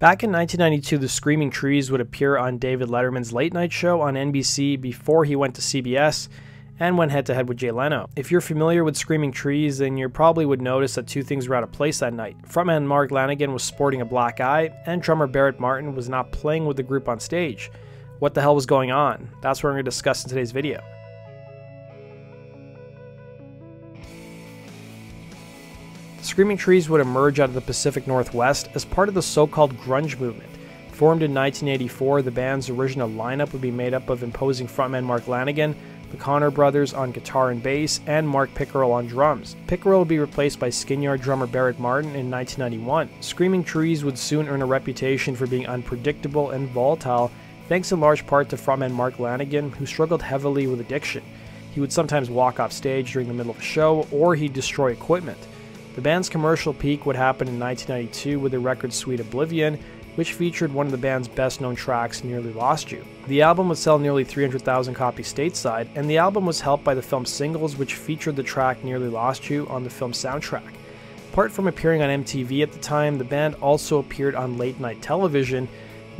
Back in 1992, the Screaming Trees would appear on David Letterman's late night show on NBC before he went to CBS and went head to head with Jay Leno. If you're familiar with Screaming Trees, then you probably would notice that two things were out of place that night. Frontman Mark Lanegan was sporting a black eye, and drummer Barrett Martin was not playing with the group on stage. What the hell was going on? That's what we're going to discuss in today's video. Screaming Trees would emerge out of the Pacific Northwest as part of the so called grunge movement. Formed in 1984, the band's original lineup would be made up of imposing frontman Mark Lanegan, the Conner brothers on guitar and bass, and Mark Pickerel on drums. Pickerel would be replaced by Skin Yard drummer Barrett Martin in 1991. Screaming Trees would soon earn a reputation for being unpredictable and volatile, thanks in large part to frontman Mark Lanegan, who struggled heavily with addiction. He would sometimes walk off stage during the middle of a show, or he'd destroy equipment. The band's commercial peak would happen in 1992 with the record Sweet Oblivion, which featured one of the band's best known tracks, Nearly Lost You. The album would sell nearly 300,000 copies stateside, and the album was helped by the film's singles, which featured the track Nearly Lost You on the film's soundtrack. Apart from appearing on MTV at the time, the band also appeared on late night television,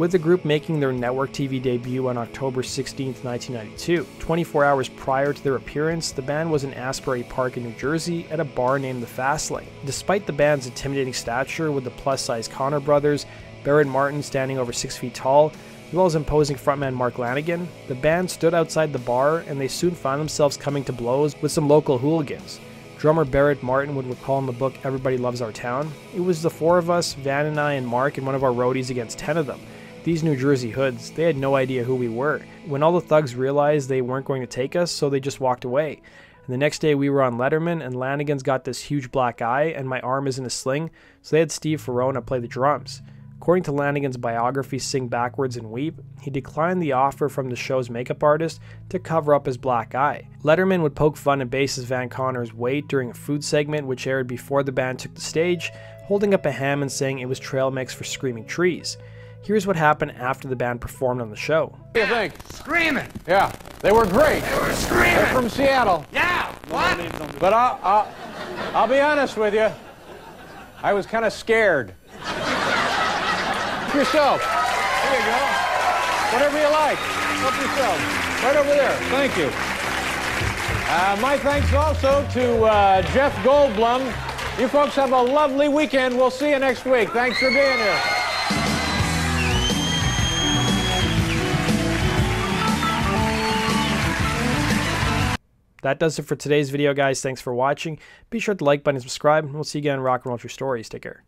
with the group making their network TV debut on October 16, 1992. 24 hours prior to their appearance, the band was in Asbury Park in New Jersey at a bar named the Fastlane. Despite the band's intimidating stature with the plus size Conner brothers, Barrett Martin standing over 6 feet tall, as well as imposing frontman Mark Lanegan, the band stood outside the bar and they soon found themselves coming to blows with some local hooligans. Drummer Barrett Martin would recall in the book Everybody Loves Our Town, It was the four of us, Van and I and Mark, and one of our roadies against 10 of them. These New Jersey hoods, they had no idea who we were. When all the thugs realized they weren't going to take us, so they just walked away. And the next day we were on Letterman, and Lanegan's got this huge black eye, and my arm is in a sling, so they had Steve Ferrone play the drums. According to Lanegan's biography, Sing Backwards and Weep, he declined the offer from the show's makeup artist to cover up his black eye. Letterman would poke fun at bassist Van Conner's weight during a food segment which aired before the band took the stage, holding up a ham and saying it was trail mix for Screaming Trees. Here's what happened after the band performed on the show. What do you think? Screaming. Yeah, they were great. They were screaming. They're from Seattle. Yeah. What? But I'll, I'll, I'll be honest with you. I was kind of scared. Help yourself. There you go. Whatever you like. Help yourself. Right over there. Thank you. Uh, my thanks also to uh, Jeff Goldblum. You folks have a lovely weekend. We'll see you next week. Thanks for being here. That does it for today's video, guys. Thanks for watching. Be sure to like button and subscribe, and we'll see you again in Rock and Roll True Stories. Take care.